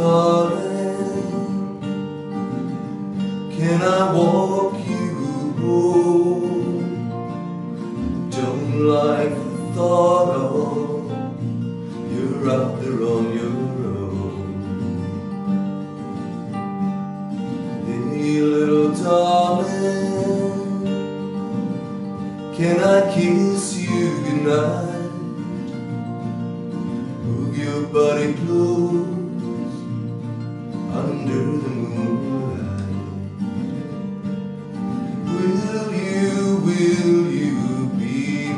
darling, can I walk you home? Don't like the thought of you're out there on your own. Hey, little darling, can I kiss you goodnight? Move your body close.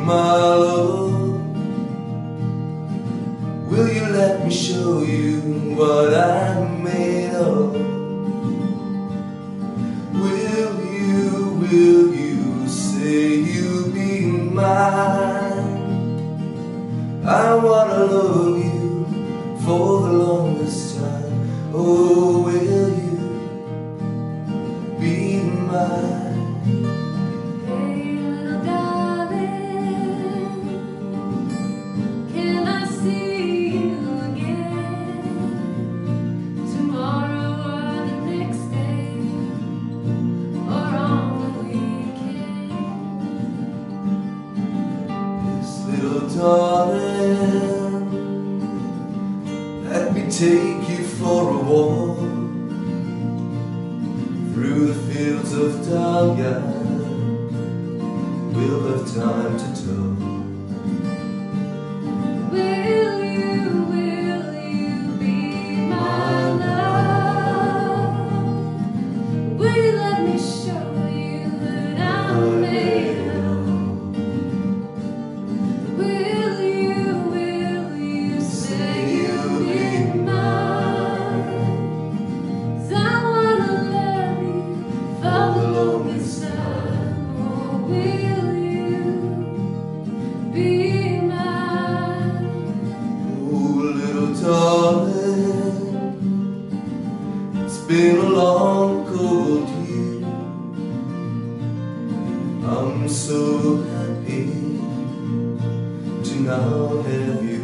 My love? Will you let me show you what I'm made of? Will you, will you say you'll be mine? I wanna love you for the longest time. Oh, will you be mine? Little darling, let me take you for a walk through the fields of Dahlia. We'll have time to talk. Darling, it's been a long, cold year. I'm so happy to now have you